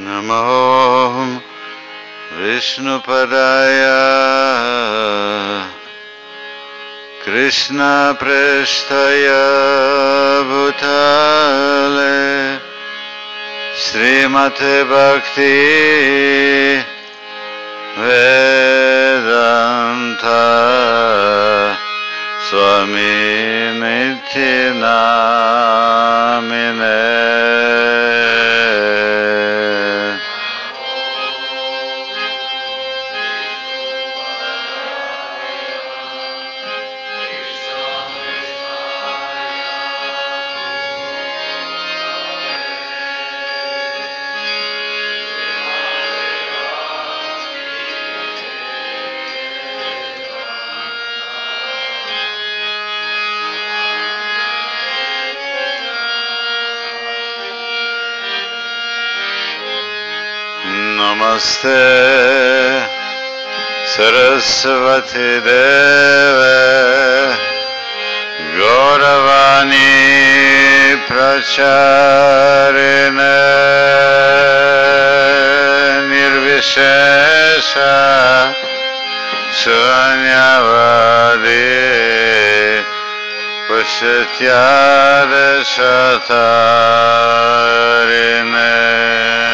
नमो विष्णुपदाय। कृष्णपृष्ठय भूतले। श्रीमते भक्ति वेदान्त। स्वामी नित्यनामिने नमस्ते सरस्वती देवे गौरवाणी प्रचारिणे निर्विशेष शून्यवादी पश्चादशतारिणे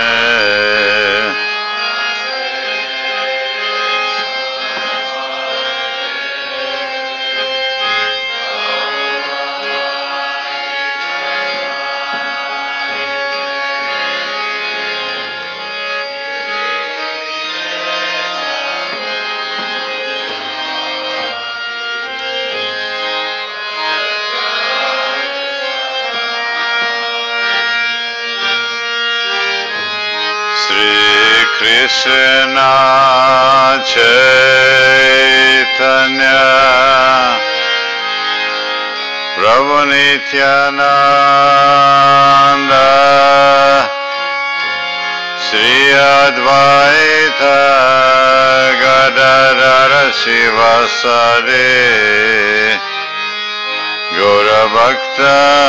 कृष्णा चैतन्य। प्रभु नित्यानन्द। श्री अद्वैत गदर शिवसरे गौरभक्तवृन्दा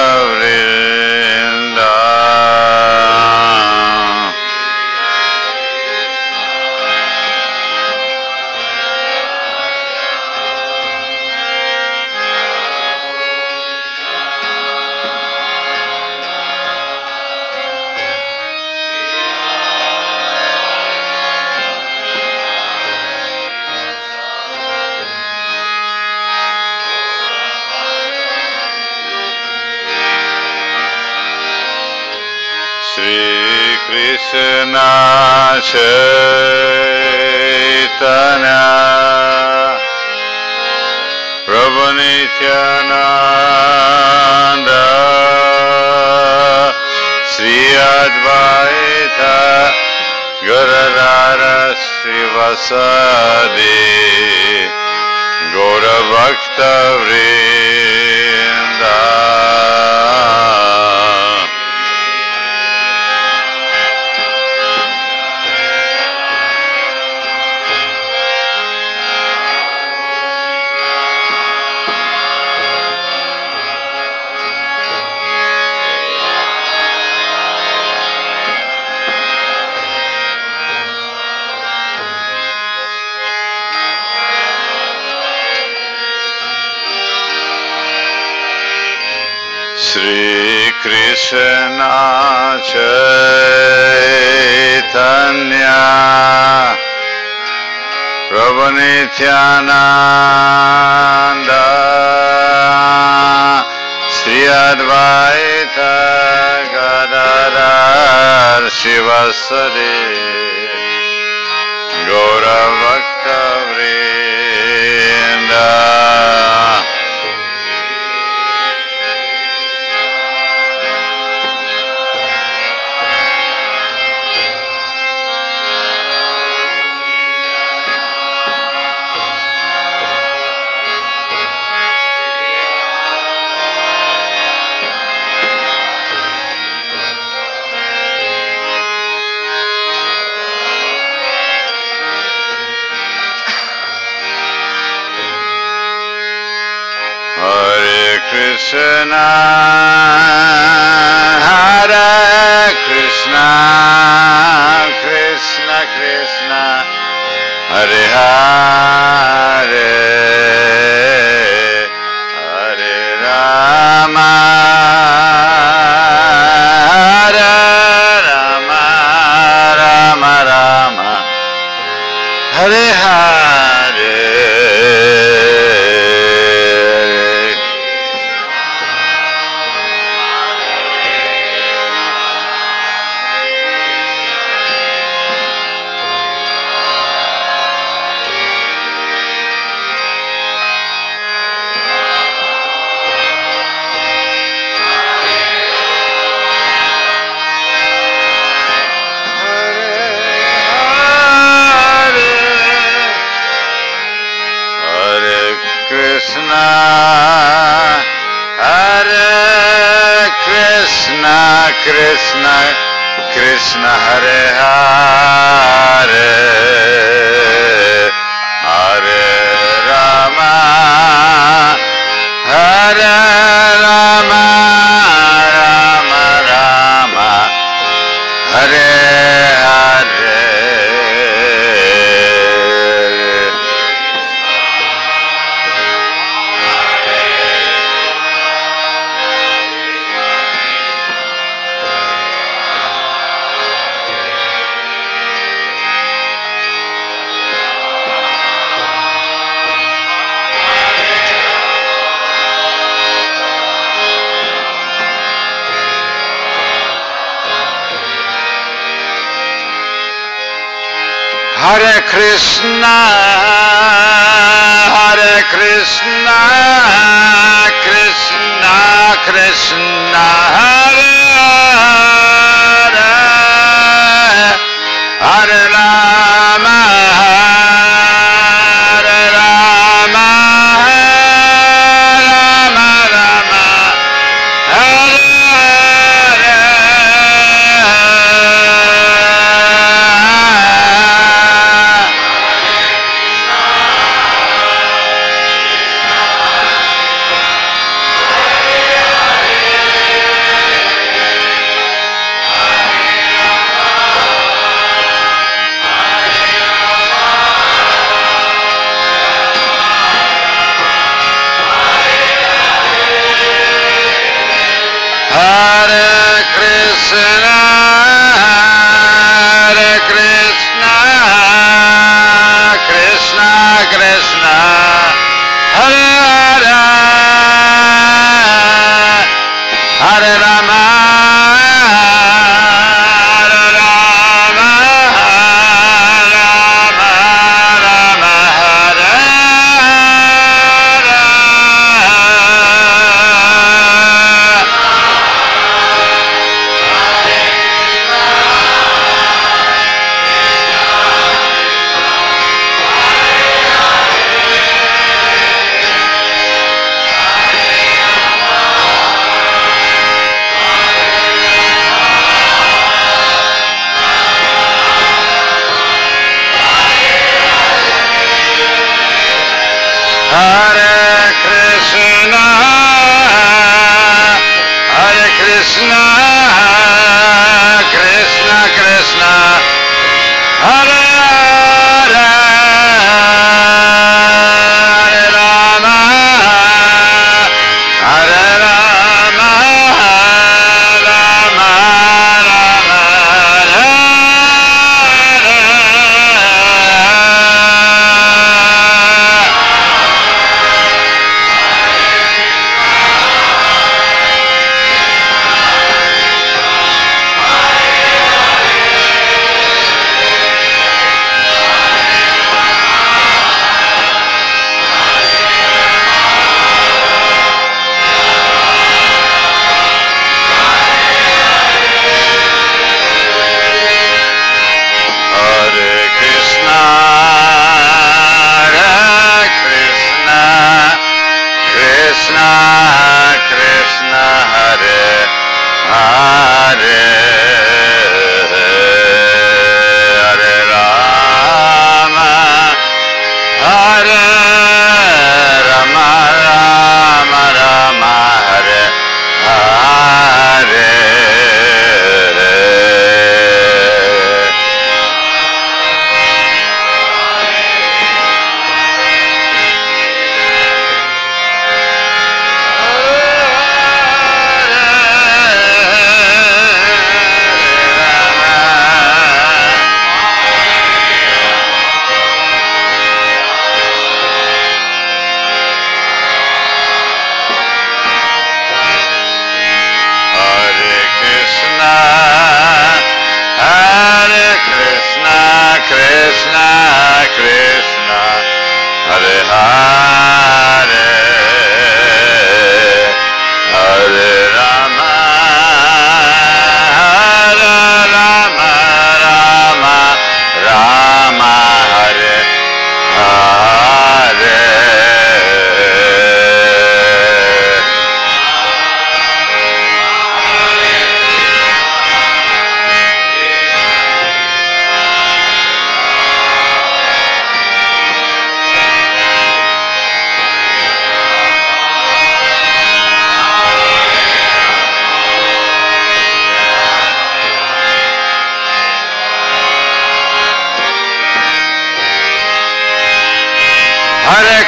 श्रीकृष्णनाथन प्रभुनि चना श्री अद्वारार श्रीवसदे। गौरभक्तवृ Krishna Chaitanya Prabhu Nityananda Sri Advaita Gadadhar Shivasari Gaura Bhakta Vrinda Krishna,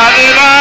Hare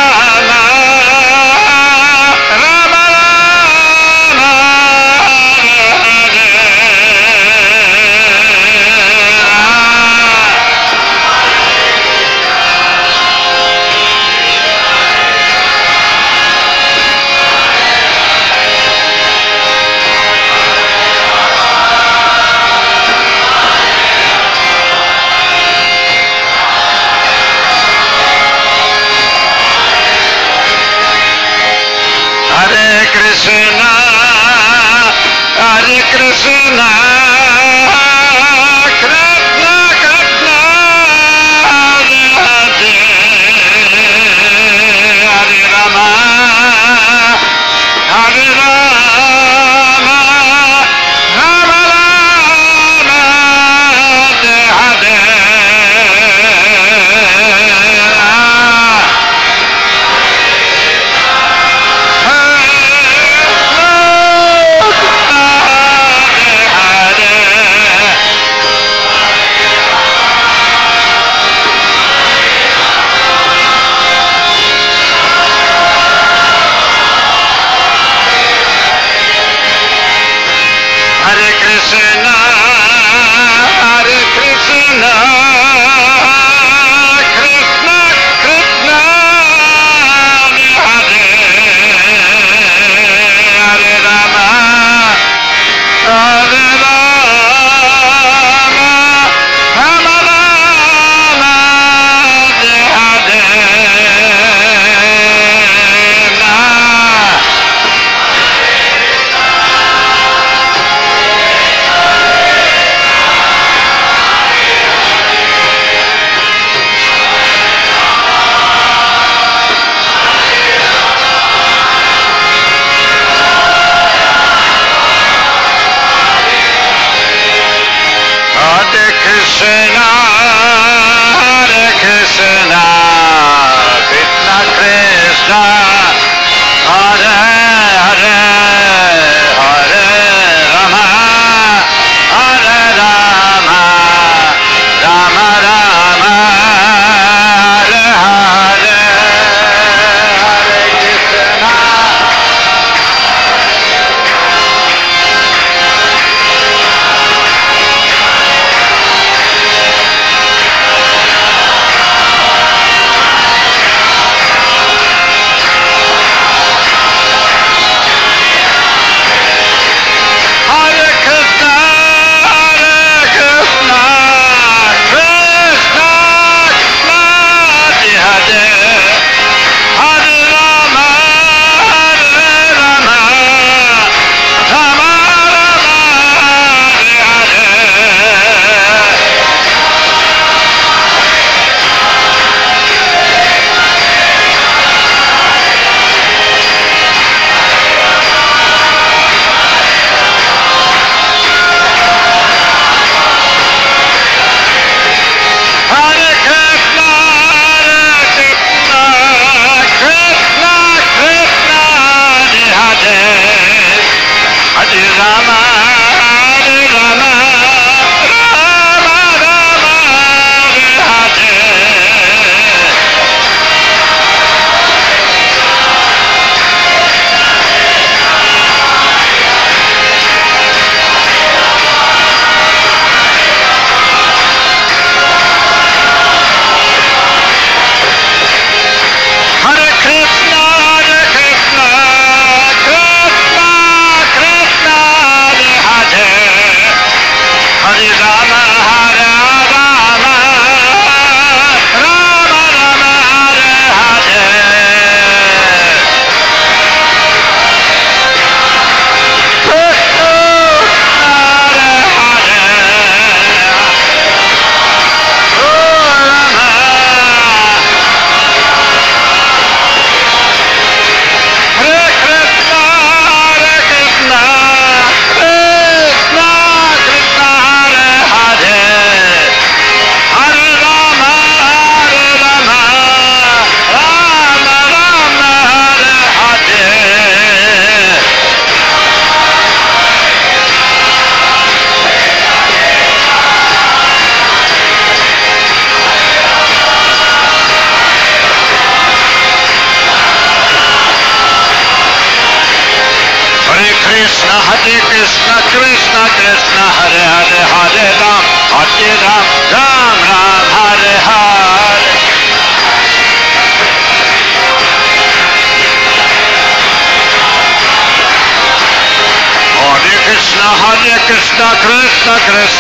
Sacred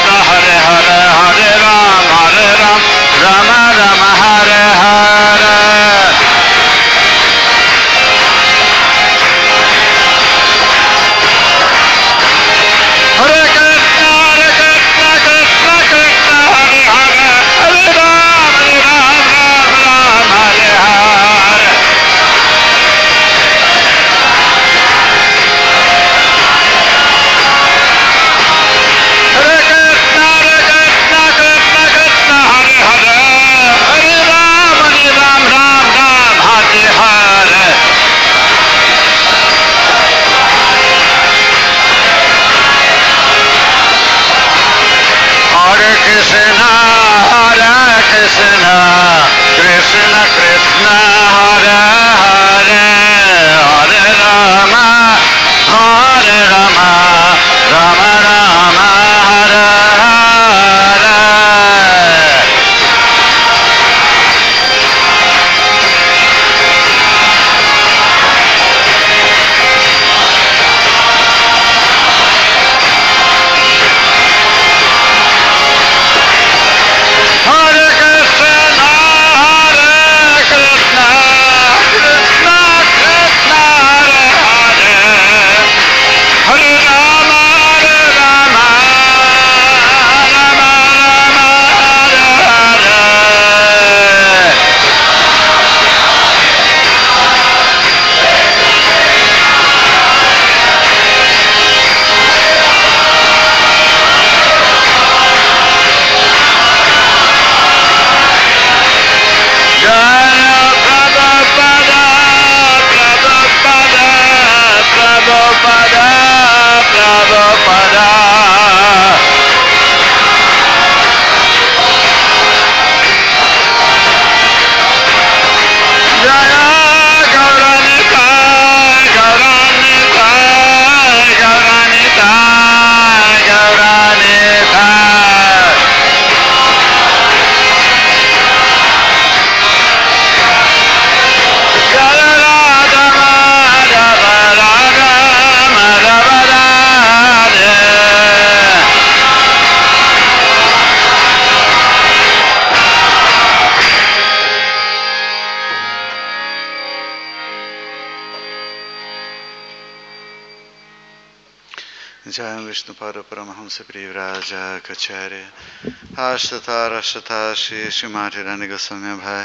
जय विष्णु पर परमहंस प्रियराजा कचैर्य आशता रशता श्री श्री माठी रानी गोस्वामी भाई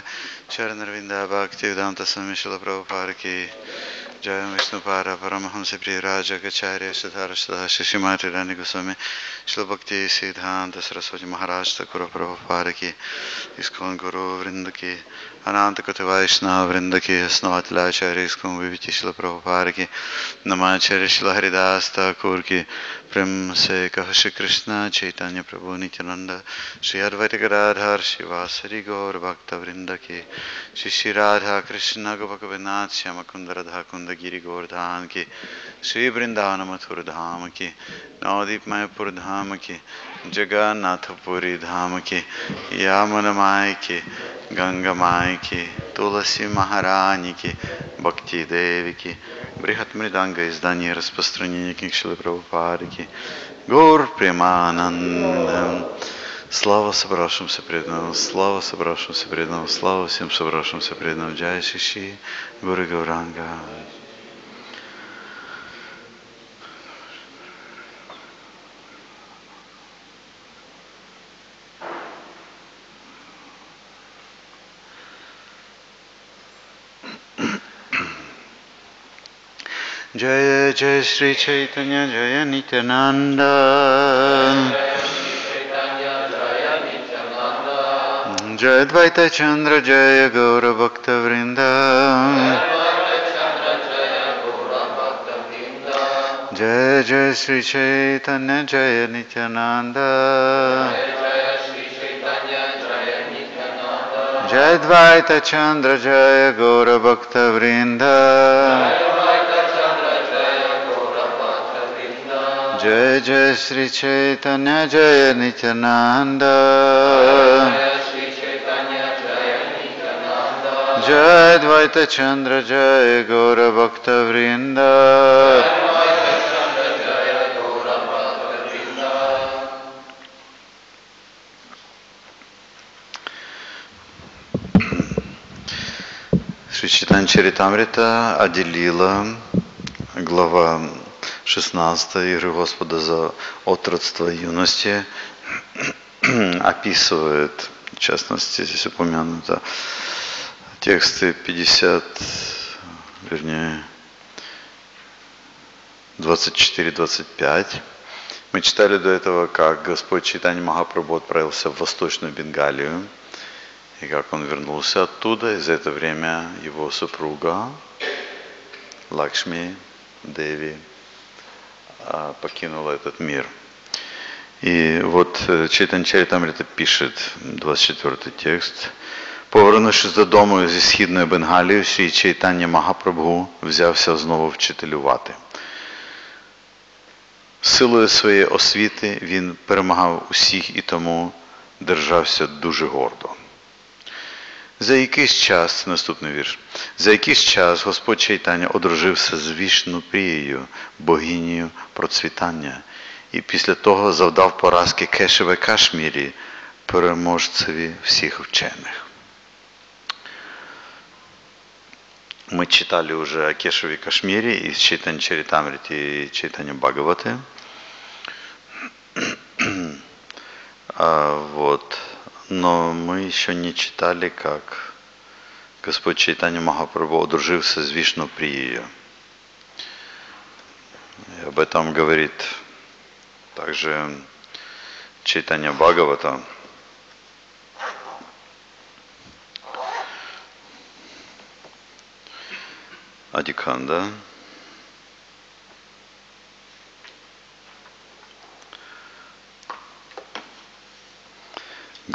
चरण रविंदा भक्ति वेदांत स्वामी शिल प्रभुपाद की जय विष्णु पार परमहंस प्रियराजा कचैर्य शता रशता श्री श्री माठी रानी गोस्वामी शिल भक्ति सिद्धांत सरस्वती महाराज ठाकुर प्रभुपाद की इसकोन गुरु वृंद की अनंत कथ वैष्णव वृंद की स्नवातिलाचार्य इसको विविधि शिल प्रभुपाद की नमाचार्य शिल हरिदास ठाकुर की प्रेम से कह श्री कृष्ण चैतन्य प्रभु नित्यानंद श्री अद्वैत गदाधर शिवासरी गौर भक्त वृंद की श्री श्री राधा कृष्ण गोपकनाथ श्याम कुंद राधा कुंद गिरी गोवर्धन की श्री वृंदावन मथुर धाम की नवदीप मयपुर धाम की जगन्नाथपुरी धाम की यामुन माय की गंगा माय की तुलसी महारानी की भक्ति देवी की брихат мриданга издание распространения книг Шилы Прабхупади, Гор Премананда. Слава собравшимся преданным, слава собравшимся преданным, слава всем собравшимся преданным. Джай Шиши, Гуру Гауранга. जय जय श्री चैतन्य, जय नित्यानंद। जय द्वैत चंद्र, जय गौर भक्त वृंद। जय जय श्री चैतन्य, जय नित्यानंद। जय द्वैत चंद्र, जय गौर भक्त वृंद। जय जय श्री चैतन्य जय नित्यानंद जय द्वैत चंद्र जय गौर भक्त वृंद Шри Читан Чаритамрита отделила глава 16 игры Господа за отродство юности описывает, в частности, здесь упомянуто, тексты 50, вернее, 24-25. Мы читали до этого, как Господь Читани Махапрабху отправился в Восточную Бенгалию, и как он вернулся оттуда, и за это время его супруга Лакшми Деви покинула этот мир. И вот э, Чайтан Чаритамрита пишет, 24 текст. Повернувшись додому зі східної Бенгалії, Шрі Чайтання Махапрабху взявся знову вчителювати. Силою своєї освіти він перемагав усіх і тому держався дуже гордо. За якийсь час, наступний вірш, за якийсь час Господь Чайтаня одружився з Вішнупрією, богинею процвітання, і після того завдав поразки Кешеве Кашмірі, переможцеві всіх вчених. Мы читали уже о Кешеве Кашмире из Чайтани Чаритамрити и Чайтани Бхагаваты. а, вот. Но мы еще не читали, как Господь Чайтани Махапрабху одружился с Вишну Прией. Об этом говорит также Чайтanya Бхагавата. Адиканда.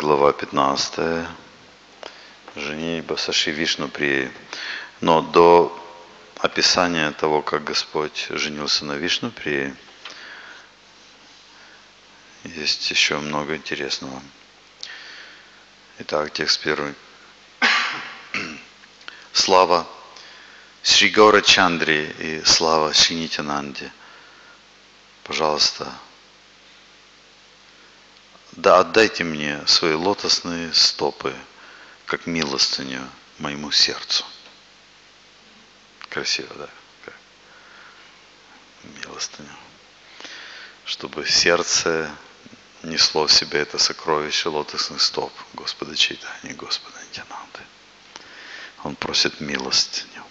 Глава 15. Женитьба Саши Вишну при... Но до описания того, как Господь женился на Вишну при есть еще много интересного. Итак, текст первый. Слава Шри Гора Чандри и слава Шинитянанде. Пожалуйста, да отдайте мне свои лотосные стопы, как милостыню моему сердцу. Красиво, да? Как? Милостыню. Чтобы сердце несло в себе это сокровище лотосных стоп Господа Чайтани, Господа Нитянанды. Он просит милостыню.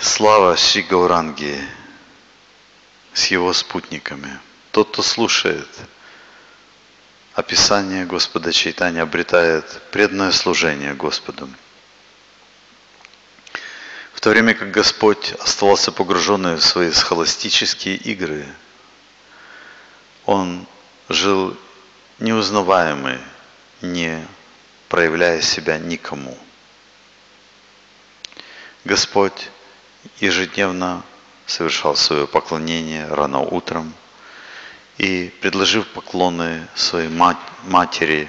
Слава Шри Гауранги с его спутниками. Тот, кто слушает описание Господа Чайтани, обретает преданное служение Господу. В то время как Господь оставался погруженный в свои схоластические игры, Он жил неузнаваемый, не проявляя себя никому. Господь ежедневно совершал свое поклонение рано утром, и, предложив поклоны своей матери,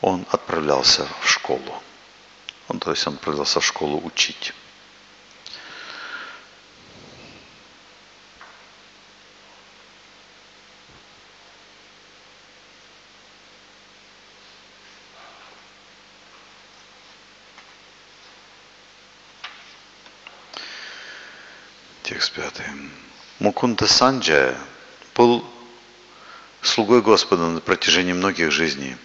он отправлялся в школу. Он, то есть он отправлялся в школу учить. Текст пятый. Мукунда Санджая был слугой Господа на протяжении многих жизней.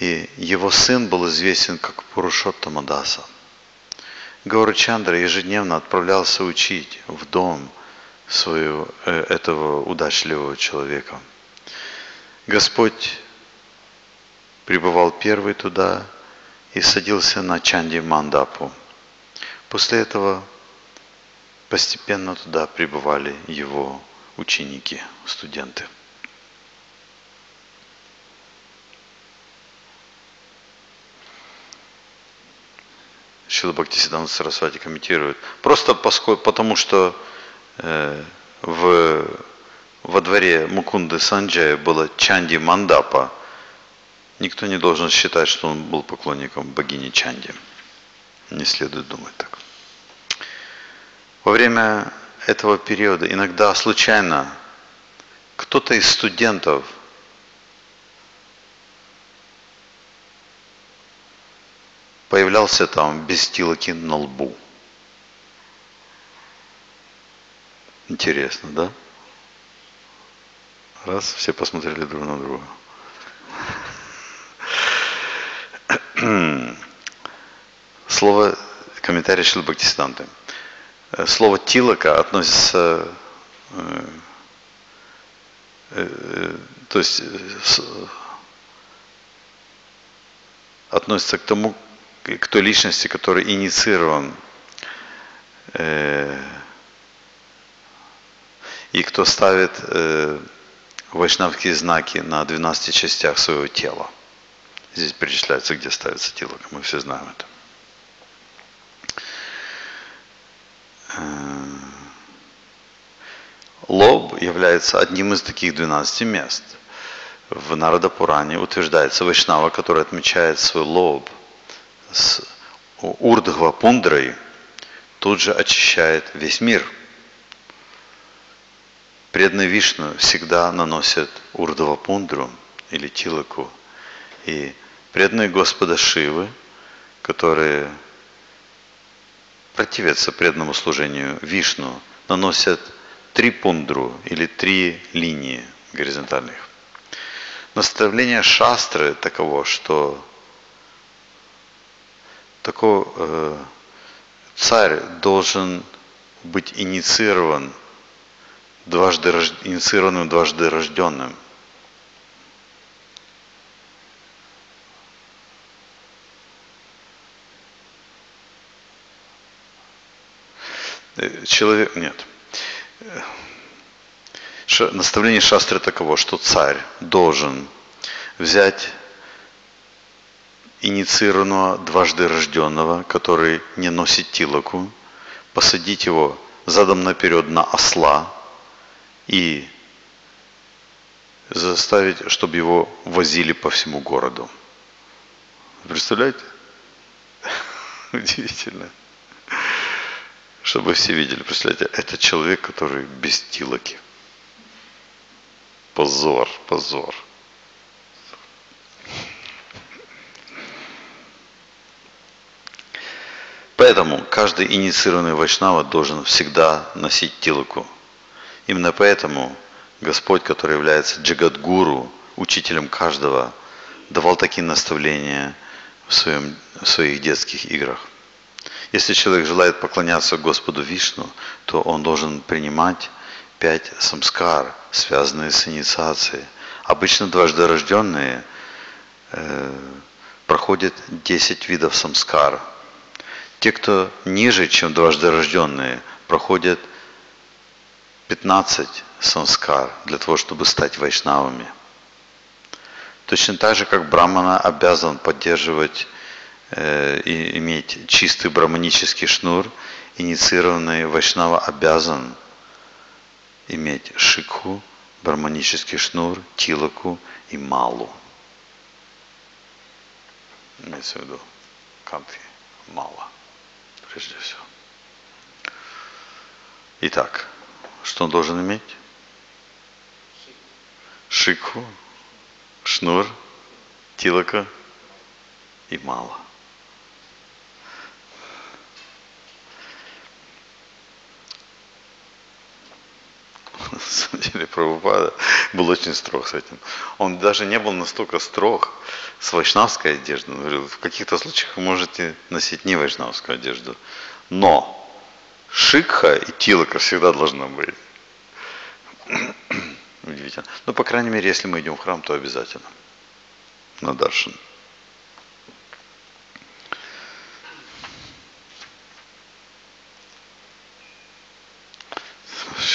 И его сын был известен как Пурушоттама Даса. Гаурачандра ежедневно отправлялся учить в дом своего, э, этого удачливого человека. Господь прибывал первый туда и садился на Чанди Мандапу. После этого постепенно туда прибывали его ученики, студенты. Шила Бхактисидан Сарасвати комментирует. Просто поскольку, потому что э, в, во дворе Мукунды Санджая было Чанди Мандапа, никто не должен считать, что он был поклонником богини Чанди. Не следует думать так. Во время этого периода иногда случайно кто-то из студентов появлялся там без тилоки на лбу. Интересно, да? Раз, все посмотрели друг на друга. Слово, комментарий Шил Бхактистанты. Слово тилака относится, э, э, то есть относится к тому, к той личности, который инициирован э, и кто ставит э, вайшнавские знаки на 12 частях своего тела. Здесь перечисляется, где ставится тело, мы все знаем это. Лоб является одним из таких 12 мест. В Нарада Пуране утверждается Вайшнава, который отмечает свой лоб с Урдхва Пундрой, тут же очищает весь мир – Преданные Вишну всегда наносят урдова пундру или тилаку. И преданные Господа Шивы, которые противятся преданному служению Вишну, наносят три пундру или три линии горизонтальных. Наставление шастры таково, что такой э, царь должен быть инициирован дважды, инициированным дважды рожденным. Человек, нет. Наставление шастры таково, что царь должен взять инициированного дважды рожденного, который не носит тилоку, посадить его задом наперед на осла, и заставить, чтобы его возили по всему городу. Представляете? Удивительно. Чтобы все видели, представляете, это человек, который без тилоки. Позор, позор. Поэтому каждый инициированный вайшнава должен всегда носить тилоку. Именно поэтому Господь, который является джагадгуру, учителем каждого, давал такие наставления в, своем, в своих детских играх. Если человек желает поклоняться Господу Вишну, то он должен принимать пять самскар, связанные с инициацией. Обычно дважды рожденные э, проходят 10 видов самскар. Те, кто ниже, чем дважды рожденные, проходят 15 санскар для того, чтобы стать вайшнавами. Точно так же, как брамана обязан поддерживать иметь чистый браманический шнур, инициированный вайшнава обязан иметь шикху, браманический шнур, тилаку и малу. Имеется в виду кантхи, мало, прежде всего. Итак, что он должен иметь? Шикху, шнур, тилака и мало. Прабхупада был очень строг с этим. Он даже не был настолько строг с вайшнавской одеждой. Он говорил, в каких-то случаях вы можете носить не вайшнавскую одежду. Но шикха и тилока всегда должна быть. Удивительно. Ну, по крайней мере, если мы идем в храм, то обязательно. На даршин.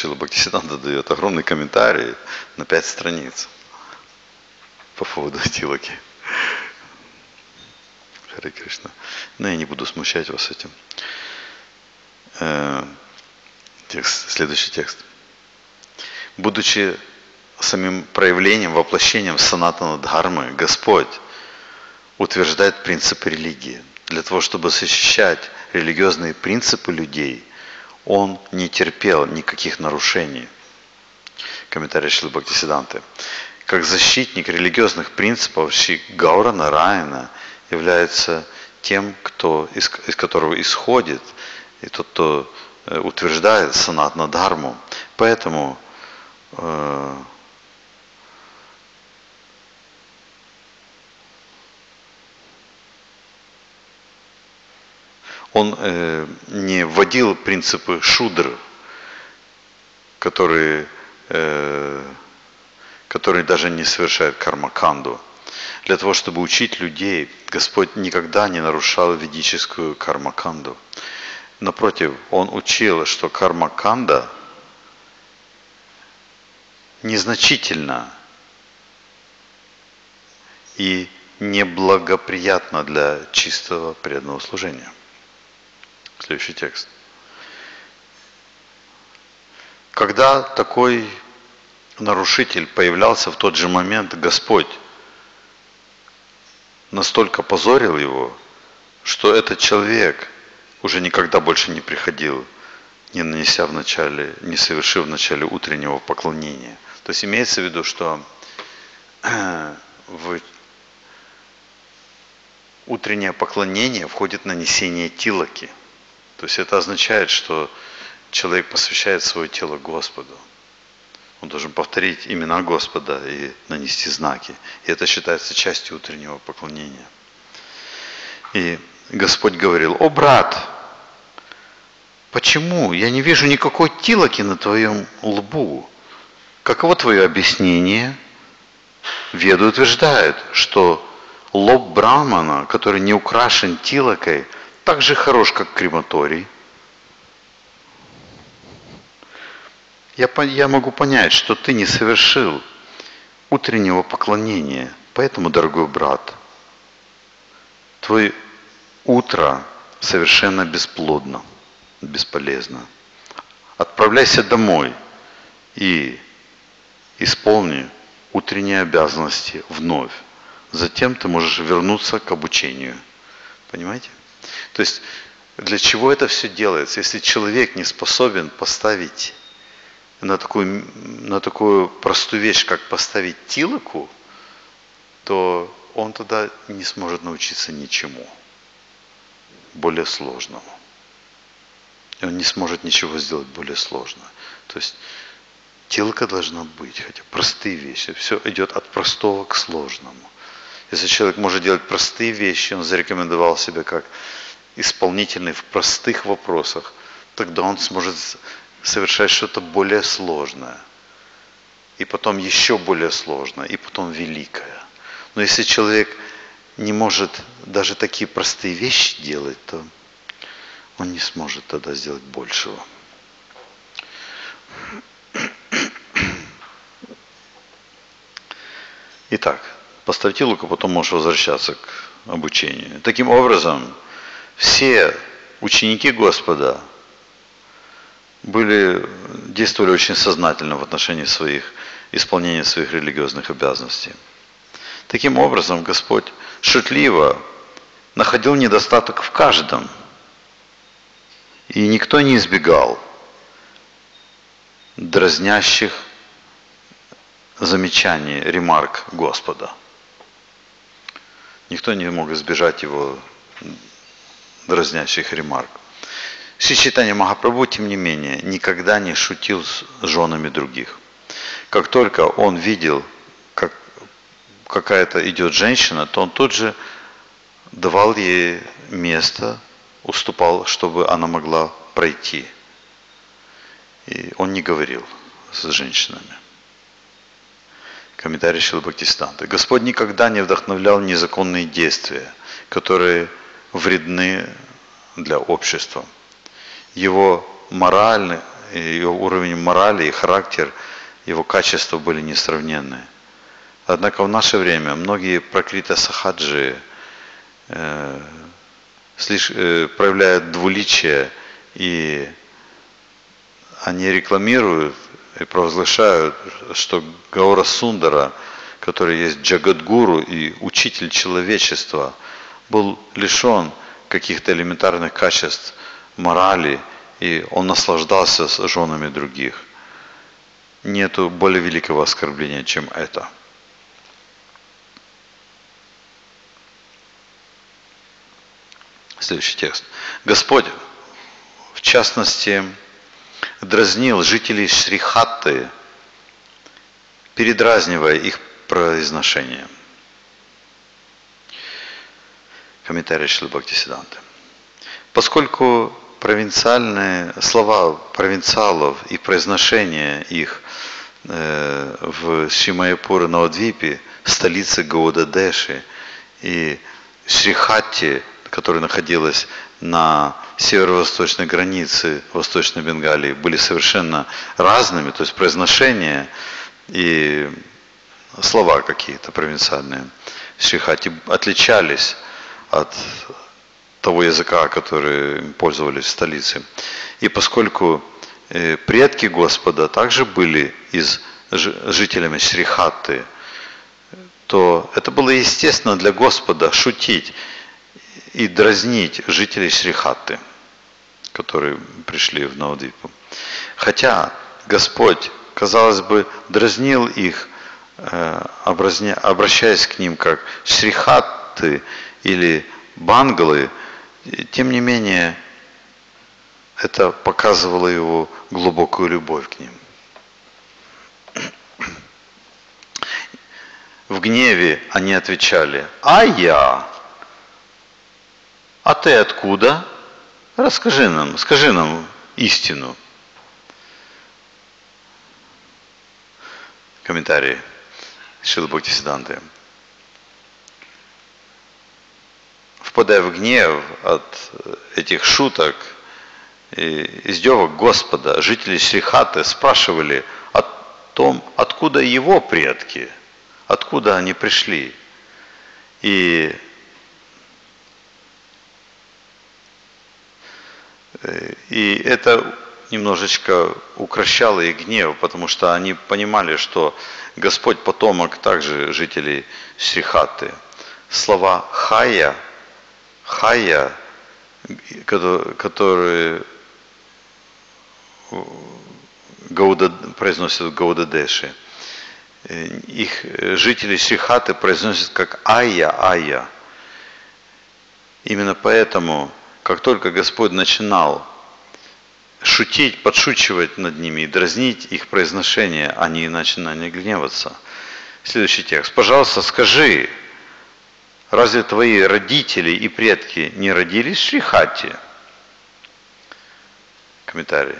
Шила Бхактисиданта дает огромный комментарий на пять страниц по поводу тилоки. Харе Кришна. Но я не буду смущать вас этим. Э, Текст, следующий текст. Будучи самим проявлением, воплощением санатана дхармы, Господь утверждает принципы религии. Для того, чтобы защищать религиозные принципы людей, Он не терпел никаких нарушений. Комментарий Шилы Бхактисиданты. Как защитник религиозных принципов Шри Гаура Нараяна является тем, кто, из, из которого исходит, и тот, кто э, утверждает санатна дхарму. Поэтому э, он э, не вводил принципы шудр, которые, э, которые даже не совершают кармаканду. Для того, чтобы учить людей, Господь никогда не нарушал ведическую кармаканду. Напротив, Он учил, что кармаканда незначительна и неблагоприятна для чистого преданного служения. Следующий текст. Когда такой нарушитель появлялся в тот же момент, Господь настолько позорил его, что этот человек уже никогда больше не приходил, не нанеся в начале, не совершив в начале утреннего поклонения. То есть имеется в виду, что в утреннее поклонение входит нанесение тилоки – то есть это означает, что человек посвящает свое тело Господу. Он должен повторить имена Господа и нанести знаки. И это считается частью утреннего поклонения. И Господь говорил, о брат, почему я не вижу никакой тилоки на твоем лбу? Каково твое объяснение? Веды утверждают, что лоб Брамана, который не украшен тилокой, так же хорош, как крематорий. Я, я могу понять, что ты не совершил утреннего поклонения. Поэтому, дорогой брат, твое утро совершенно бесплодно, бесполезно. Отправляйся домой и исполни утренние обязанности вновь. Затем ты можешь вернуться к обучению. Понимаете? То есть для чего это все делается? Если человек не способен поставить на такую, на такую простую вещь, как поставить тилоку, то он тогда не сможет научиться ничему более сложному. И он не сможет ничего сделать более сложного. То есть телка должна быть, хотя простые вещи. Все идет от простого к сложному. Если человек может делать простые вещи, он зарекомендовал себя как исполнительный в простых вопросах, тогда он сможет совершать что-то более сложное. И потом еще более сложное, и потом великое. Но если человек не может даже такие простые вещи делать, то он не сможет тогда сделать большего. Итак, поставьте лук, а потом можешь возвращаться к обучению. Таким образом, все ученики Господа были, действовали очень сознательно в отношении своих, исполнения своих религиозных обязанностей. Таким образом, Господь шутливо находил недостаток в каждом. И никто не избегал дразнящих замечаний, ремарк Господа. Никто не мог избежать его дразнящих ремарк. Сичитание Махапрабху, тем не менее, никогда не шутил с женами других. Как только он видел, как какая-то идет женщина, то он тут же давал ей место, уступал, чтобы она могла пройти. И он не говорил с женщинами. Комментарий Шилбхактистанта. Господь никогда не вдохновлял незаконные действия, которые вредны для общества. Его моральный, его уровень морали и характер, его качества были несравненны. Однако в наше время многие прокрита сахаджи э, слиш, э, проявляют двуличие и они рекламируют и провозглашают, что Гаура Сундара, который есть Джагадгуру и учитель человечества, был лишен каких-то элементарных качеств морали, и он наслаждался с женами других. Нету более великого оскорбления, чем это. Следующий текст. Господь, в частности, дразнил жителей Шрихатты, передразнивая их произношение. Комментарий Шлибхактисиданты. Поскольку провинциальные слова провинциалов и произношение их э, в Шимаяпуре Навадвипе, столице Гаудадеши, и Шрихатти, которая находилась на северо-восточной границе Восточной Бенгалии, были совершенно разными, то есть произношение и слова какие-то провинциальные Шрихати отличались от того языка, который пользовались в столице. И поскольку э, предки Господа также были из жителями Шрихаты, то это было естественно для Господа шутить и дразнить жителей Шрихаты, которые пришли в Навадвипу. Хотя Господь, казалось бы, дразнил их, э, обращаясь к ним как Шрихаты или Бангалы – тем не менее, это показывало его глубокую любовь к ним. В гневе они отвечали, а я? А ты откуда? Расскажи нам, скажи нам истину. Комментарий Шилбхакти Сиданты. впадая в гнев от этих шуток и издевок Господа, жители Шрихаты спрашивали о том, откуда его предки, откуда они пришли. И И это немножечко укращало их гнев, потому что они понимали, что Господь потомок также жителей Шрихаты. Слова «хая» хая, которые Гауда, произносят Гаудадеши. Их жители Шрихаты произносят как Ая, Ая. Именно поэтому, как только Господь начинал шутить, подшучивать над ними и дразнить их произношение, они начинали гневаться. Следующий текст. Пожалуйста, скажи, Разве твои родители и предки не родились в Шрихате? Комментарий.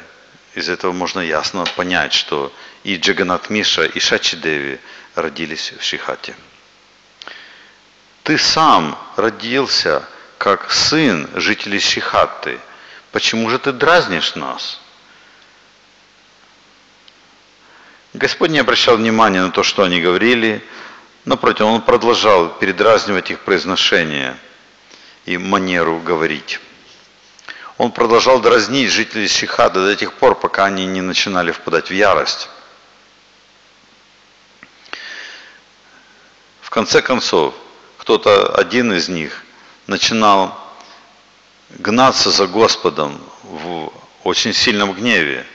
Из этого можно ясно понять, что и Джаганат Миша, и Шачи Деви родились в Шрихате. Ты сам родился как сын жителей Шрихаты. Почему же ты дразнишь нас? Господь не обращал внимания на то, что они говорили, Напротив, он продолжал передразнивать их произношение и манеру говорить. Он продолжал дразнить жителей Шихада до тех пор, пока они не начинали впадать в ярость. В конце концов, кто-то один из них начинал гнаться за Господом в очень сильном гневе,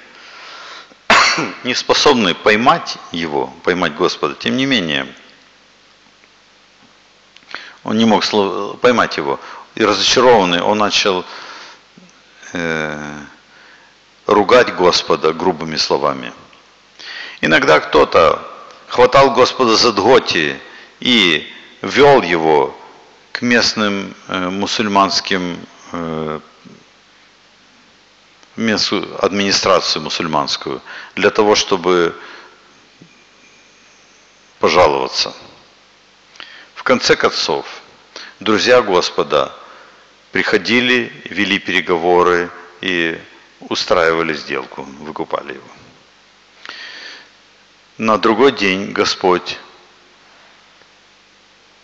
не способный поймать его, поймать Господа. Тем не менее, он не мог поймать его. И разочарованный он начал э, ругать Господа грубыми словами. Иногда кто-то хватал Господа за дготи и вел его к местным э, мусульманским э, месту администрацию мусульманскую для того, чтобы пожаловаться. В конце концов, друзья Господа приходили, вели переговоры и устраивали сделку, выкупали его. На другой день Господь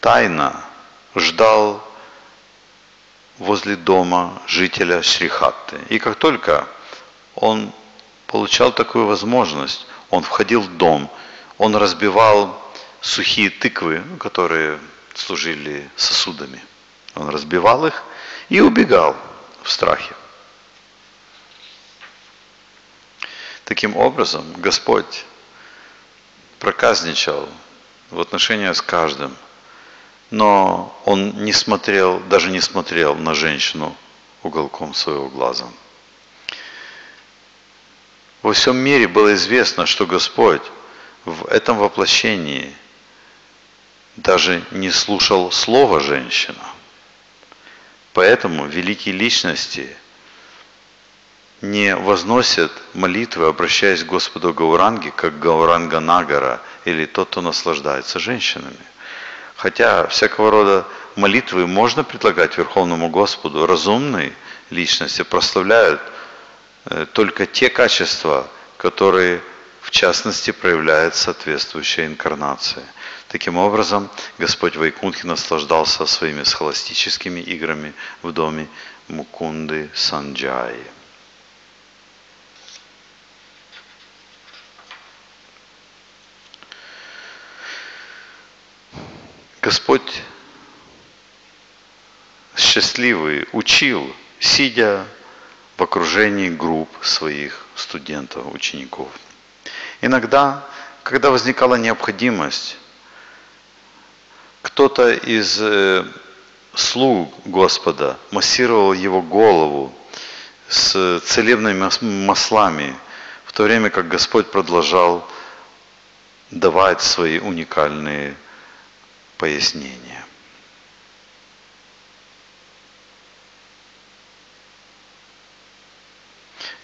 тайно ждал возле дома жителя Шрихатты. И как только он получал такую возможность. Он входил в дом, он разбивал сухие тыквы, которые служили сосудами. Он разбивал их и убегал в страхе. Таким образом, Господь проказничал в отношении с каждым, но Он не смотрел, даже не смотрел на женщину уголком своего глаза. Во всем мире было известно, что Господь в этом воплощении даже не слушал слова женщина. Поэтому великие личности не возносят молитвы, обращаясь к Господу Гауранги, как Гауранга Нагара или тот, кто наслаждается женщинами. Хотя всякого рода молитвы можно предлагать Верховному Господу, разумные личности прославляют э, только те качества, которые в частности проявляет соответствующая инкарнация. Таким образом, Господь Вайкунхи наслаждался своими схоластическими играми в доме Мукунды Санджаи. Господь счастливый учил, сидя в окружении групп своих студентов, учеников. Иногда, когда возникала необходимость, кто-то из э, слуг Господа массировал его голову с целебными маслами, в то время как Господь продолжал давать свои уникальные пояснения.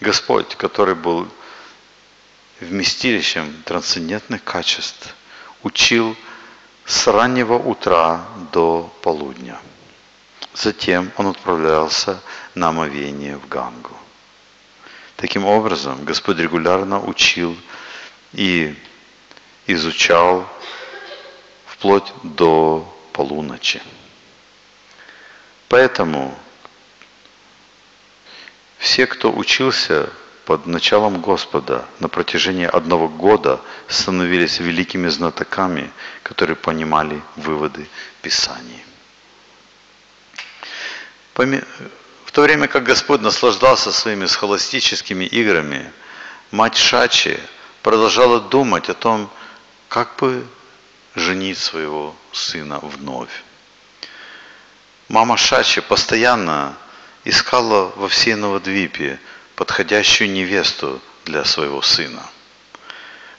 Господь, который был вместилищем трансцендентных качеств, учил с раннего утра до полудня. Затем он отправлялся на омовение в Гангу. Таким образом, Господь регулярно учил и изучал вплоть до полуночи. Поэтому все, кто учился под началом Господа на протяжении одного года становились великими знатоками, которые понимали выводы Писаний. В то время как Господь наслаждался своими схоластическими играми, мать Шачи продолжала думать о том, как бы женить своего сына вновь. Мама Шачи постоянно искала во всей Новодвипе подходящую невесту для своего сына.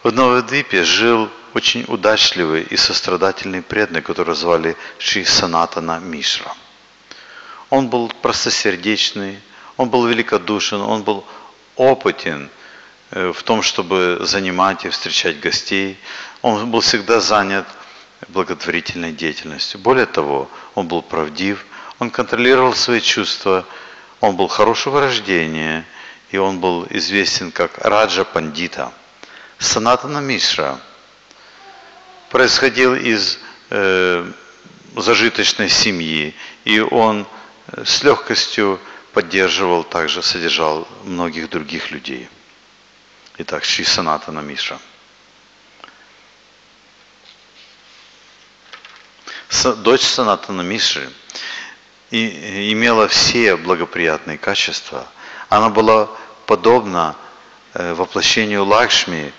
В Новодвипе жил очень удачливый и сострадательный преданный, которого звали Ши Санатана Мишра. Он был простосердечный, он был великодушен, он был опытен в том, чтобы занимать и встречать гостей. Он был всегда занят благотворительной деятельностью. Более того, он был правдив, он контролировал свои чувства, он был хорошего рождения – и он был известен как Раджа Пандита. Санатана Мишра происходил из э, зажиточной семьи, и он э, с легкостью поддерживал, также содержал многих других людей. Итак, Шри Санатана Мишра. Дочь Санатана Мишры имела все благоприятные качества – она была подобна воплощению Лакшми,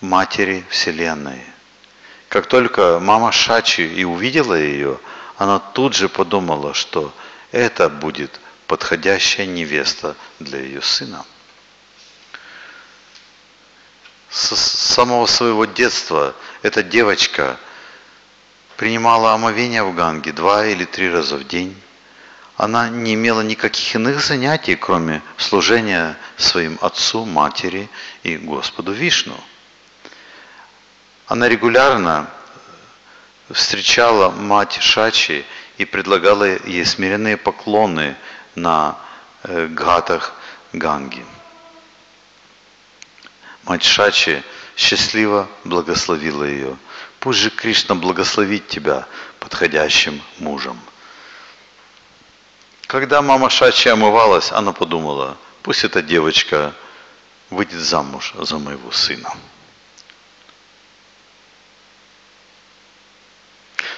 матери Вселенной. Как только мама Шачи и увидела ее, она тут же подумала, что это будет подходящая невеста для ее сына. С самого своего детства эта девочка принимала омовение в Ганге два или три раза в день она не имела никаких иных занятий, кроме служения своим отцу, матери и Господу Вишну. Она регулярно встречала мать Шачи и предлагала ей смиренные поклоны на э, гатах Ганги. Мать Шачи счастливо благословила ее. Пусть же Кришна благословит тебя подходящим мужем – когда мама Шачи омывалась, она подумала, пусть эта девочка выйдет замуж за моего сына.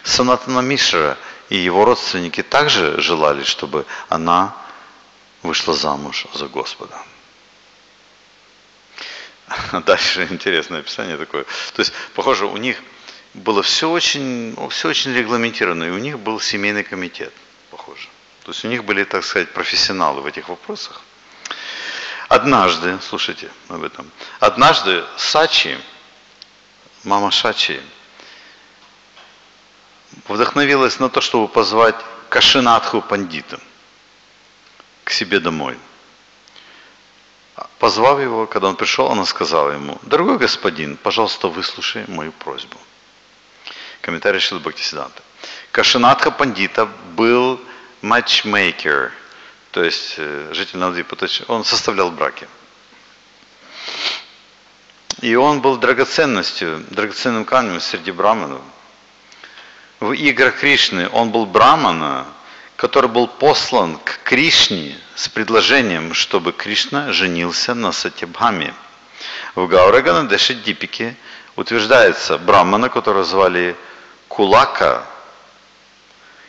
Санатана Мишра и его родственники также желали, чтобы она вышла замуж за Господа. Дальше интересное описание такое. То есть, похоже, у них было все очень, все очень регламентировано, и у них был семейный комитет, похоже. То есть у них были, так сказать, профессионалы в этих вопросах. Однажды, слушайте об этом, однажды Сачи, мама Шачи, вдохновилась на то, чтобы позвать Кашинатху Пандита к себе домой. Позвав его, когда он пришел, она сказала ему, дорогой господин, пожалуйста, выслушай мою просьбу. Комментарий Шилы Бхактисиданта. Кашинатха Пандита был матчмейкер, то есть э, житель Навдвипа, то есть он составлял браки. И он был драгоценностью, драгоценным камнем среди браманов. В играх Кришны он был брамана, который был послан к Кришне с предложением, чтобы Кришна женился на Сатябхаме. В Гаурагана Дешидипике утверждается брамана, которого звали Кулака,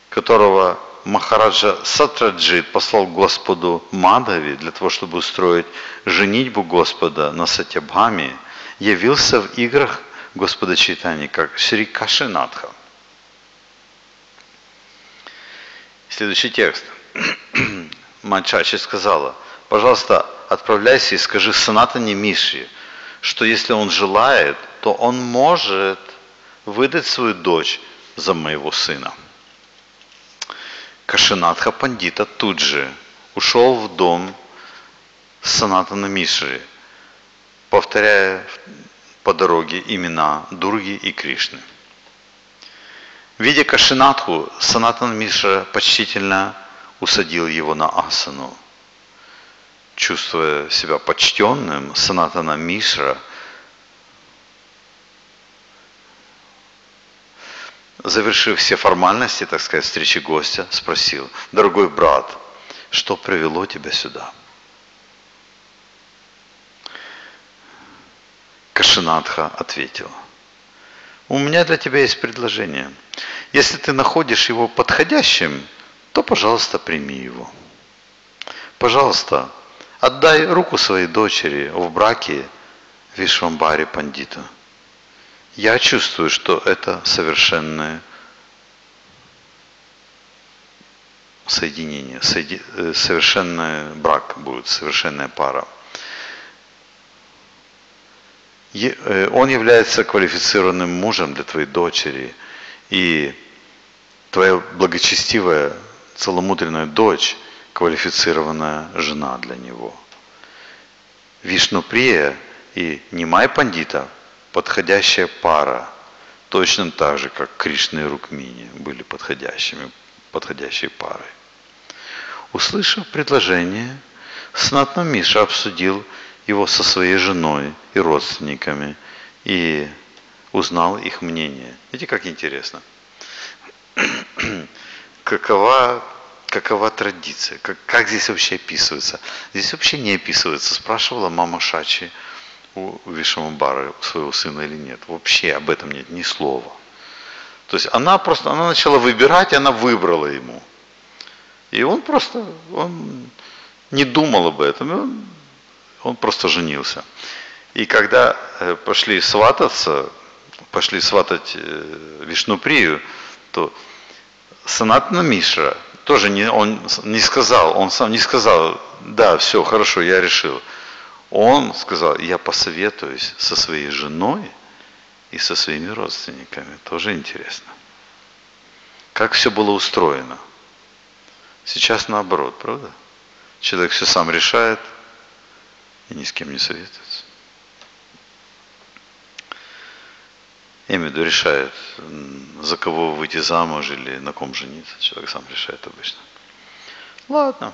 которого Махараджа Сатраджит послал Господу Мадhavi для того, чтобы устроить женитьбу Господа на Сатябхаме, явился в играх Господа Чайтани как Шри Кашинатха. Следующий текст. Мачачи сказала, пожалуйста, отправляйся и скажи Санатане Миши, что если он желает, то он может выдать свою дочь за моего сына. Кашинатха Пандита тут же ушел в дом Санатана Мишри, повторяя по дороге имена Дурги и Кришны. Видя Кашинатху, Санатан Мишра почтительно усадил его на асану. Чувствуя себя почтенным, Санатана Мишра – завершив все формальности, так сказать, встречи гостя, спросил, дорогой брат, что привело тебя сюда? Кашинатха ответил, у меня для тебя есть предложение. Если ты находишь его подходящим, то, пожалуйста, прими его. Пожалуйста, отдай руку своей дочери в браке Вишвамбаре Пандита – я чувствую, что это совершенное соединение, соеди, э, совершенный брак будет, совершенная пара. Э, он является квалифицированным мужем для твоей дочери, и твоя благочестивая, целомудренная дочь – квалифицированная жена для него. Вишнуприя и Нимай Пандита подходящая пара, точно так же, как Кришна и Рукмини были подходящими, подходящей парой. Услышав предложение, Снатна Миша обсудил его со своей женой и родственниками и узнал их мнение. Видите, как интересно. Какова, какова традиция? Как, как здесь вообще описывается? Здесь вообще не описывается. Спрашивала мама Шачи у Вишамабара своего сына или нет. Вообще об этом нет ни слова. То есть она просто, она начала выбирать, и она выбрала ему. И он просто, он не думал об этом, он, он просто женился. И когда э, пошли свататься, пошли сватать э, Вишнуприю, то Санатна Мишра тоже не, он не сказал, он сам не сказал, да, все, хорошо, я решил. Он сказал, я посоветуюсь со своей женой и со своими родственниками. Тоже интересно. Как все было устроено. Сейчас наоборот, правда? Человек все сам решает и ни с кем не советуется. Я имею в виду, решает, за кого выйти замуж или на ком жениться. Человек сам решает обычно. Ладно.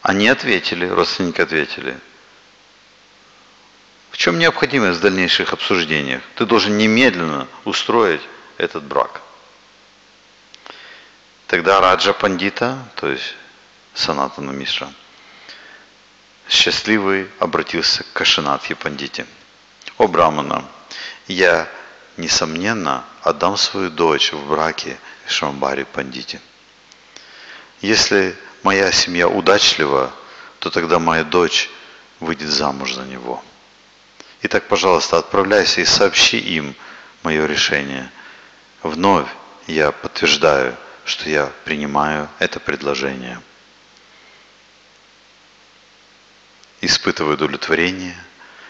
Они ответили, родственники ответили. В чем необходимость в дальнейших обсуждениях? Ты должен немедленно устроить этот брак. Тогда Раджа Пандита, то есть Санатана Мишра. Счастливый обратился к Кашинатхе Пандите. О Брамана, я, несомненно, отдам свою дочь в браке Шамбари Пандите. Если моя семья удачлива, то тогда моя дочь выйдет замуж за него. Итак, пожалуйста, отправляйся и сообщи им мое решение. Вновь я подтверждаю, что я принимаю это предложение. Испытывая удовлетворение,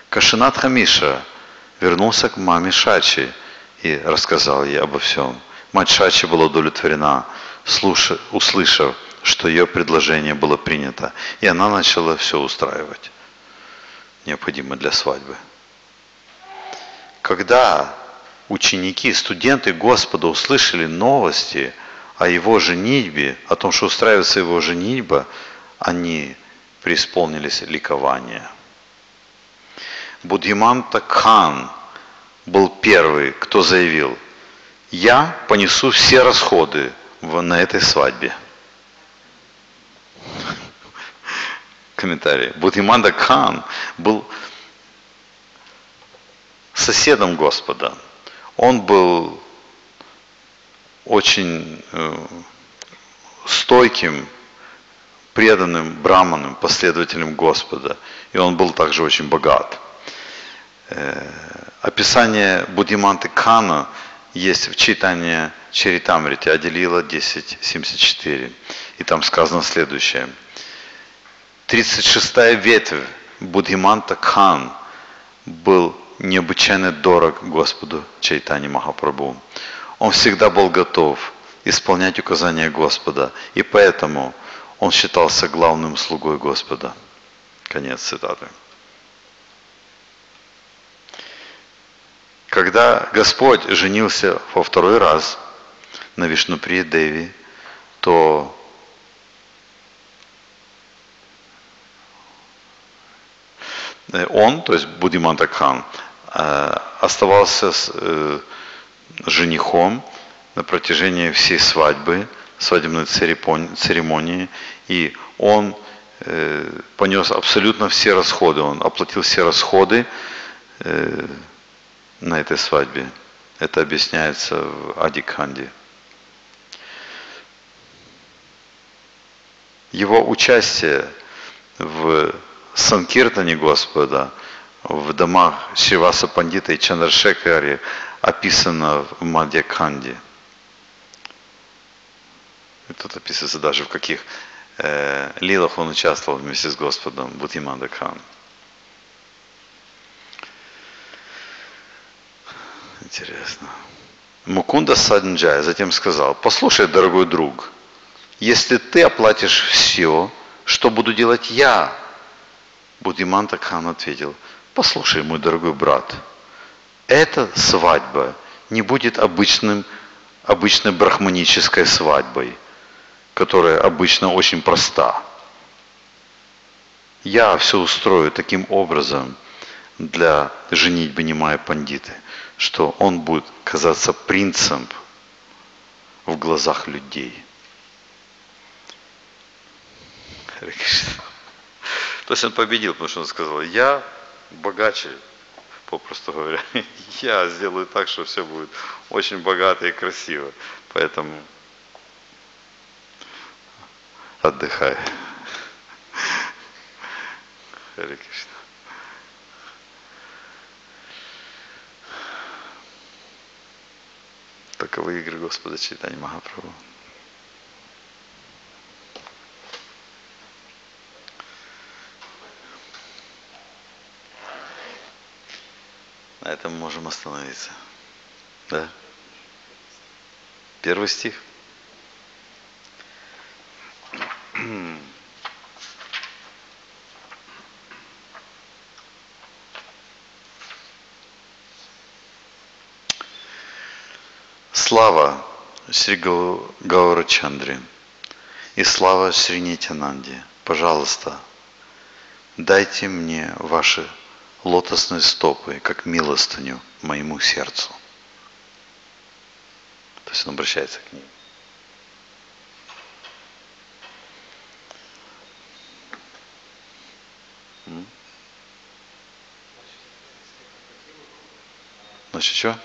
Кашинат Хамиша вернулся к маме Шачи и рассказал ей обо всем. Мать Шачи была удовлетворена, услышав, что ее предложение было принято, и она начала все устраивать, необходимо для свадьбы. Когда ученики, студенты Господа услышали новости о его женитьбе, о том, что устраивается его женитьба, они преисполнились ликования. Буддиманта Кхан был первый, кто заявил, я понесу все расходы на этой свадьбе. Комментарий. Будиманда Кхан был соседом Господа. Он был очень э, стойким, преданным браманом, последователем Господа. И он был также очень богат. Э, описание Будиманты Кана есть в читании Чаритамрити, Аделила 10.74. И там сказано следующее. 36-я ветвь Будхиманта Кхан был необычайно дорог Господу Чайтани Махапрабху. Он всегда был готов исполнять указания Господа, и поэтому он считался главным слугой Господа. Конец цитаты. Когда Господь женился во второй раз на Вишнуприе Деви, то он, то есть Будиманта Кхан, э, оставался с э, женихом на протяжении всей свадьбы, свадебной церемонии, и он понес абсолютно все расходы, он оплатил все расходы на этой свадьбе. Это объясняется в Адикханде. Его участие в Санкиртане Господа в домах Шиваса Пандита и Чандрашекари описано в Мадьякханде. И тут описывается даже в каких э, лилах он участвовал вместе с Господом Бутиманда Хан. Интересно. Мукунда Саджай затем сказал, послушай, дорогой друг, если ты оплатишь все, что буду делать я Будиманта Кхан ответил, послушай, мой дорогой брат, эта свадьба не будет обычным, обычной брахманической свадьбой, которая обычно очень проста. Я все устрою таким образом для женитьбы Немая Пандиты, что он будет казаться принцем в глазах людей. То есть он победил, потому что он сказал, я богаче, попросту говоря. Я сделаю так, что все будет очень богато и красиво. Поэтому отдыхай. Харе Кришна. Таковы игры Господа Читания Махапрабху. На этом можем остановиться. Да? Первый стих. Слава Шри Гаурачандре и слава Сри Нитянанде. Пожалуйста, дайте мне ваши лотосные стопы, как милостыню моему сердцу. То есть он обращается к ним. Значит, что?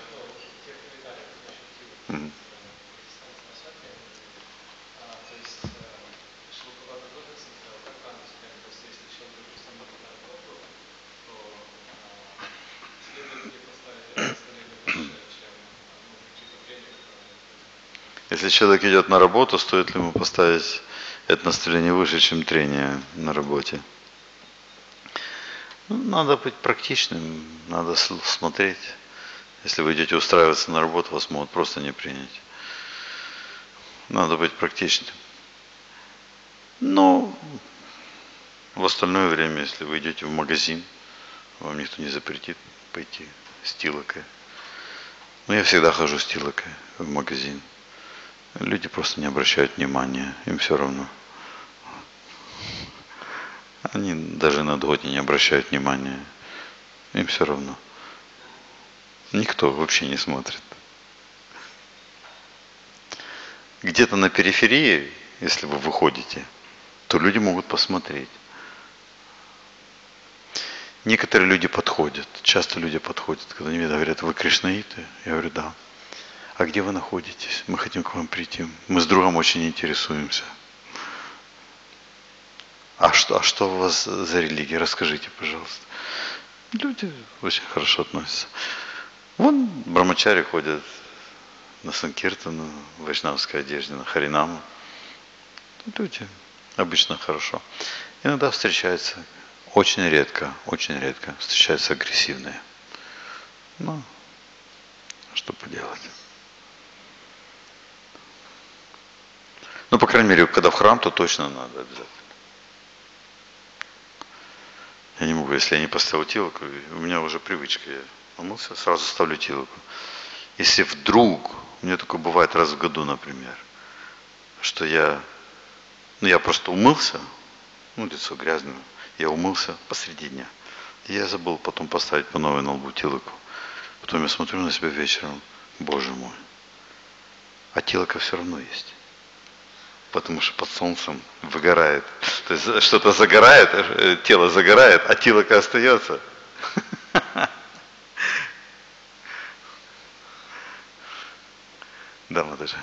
Если человек идет на работу, стоит ли ему поставить это наставление выше, чем трение на работе? Ну, надо быть практичным, надо смотреть. Если вы идете устраиваться на работу, вас могут просто не принять. Надо быть практичным. Но в остальное время, если вы идете в магазин, вам никто не запретит пойти с тилокой. Но я всегда хожу с тилокой в магазин. Люди просто не обращают внимания, им все равно. Они даже на дхоте не обращают внимания. Им все равно. Никто вообще не смотрит. Где-то на периферии, если вы выходите, то люди могут посмотреть. Некоторые люди подходят, часто люди подходят, когда они мне говорят, вы кришнаиты? Я говорю, да. А где вы находитесь? Мы хотим к вам прийти. Мы с другом очень интересуемся. А что, а что у вас за религия? Расскажите, пожалуйста. Люди очень хорошо относятся. Вон брамачари ходят на Санкиртану, в вайшнавской одежде, на Харинаму. Люди обычно хорошо. Иногда встречаются, очень редко, очень редко встречаются агрессивные. Ну, что поделать. Ну, по крайней мере, когда в храм, то точно надо обязательно. Я не могу, если я не поставил тилоку, у меня уже привычка, я умылся, сразу ставлю тилоку. Если вдруг, у меня такое бывает раз в году, например, что я, ну я просто умылся, ну лицо грязное, я умылся посреди дня. И я забыл потом поставить по новой на лбу тилоку. Потом я смотрю на себя вечером, боже мой, а тилока все равно есть потому что под солнцем выгорает. То есть что-то загорает, э, тело загорает, а тилока остается. Да, Маташа.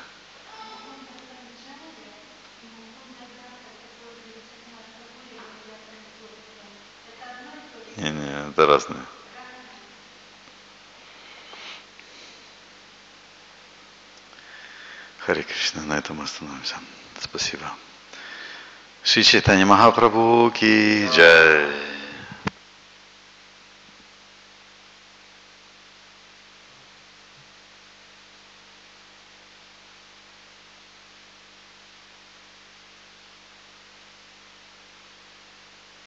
Не, не, это разное. Харе Кришна, на этом остановимся. Спасибо. Шри Махапрабху ки джай.